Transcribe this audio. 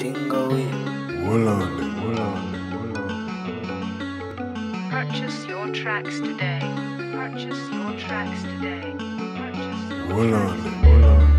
Jingo, yeah. Hold on, hold on, hold on. Purchase your tracks today. Purchase your tracks today. Purchase your Hold on, tracks hold on.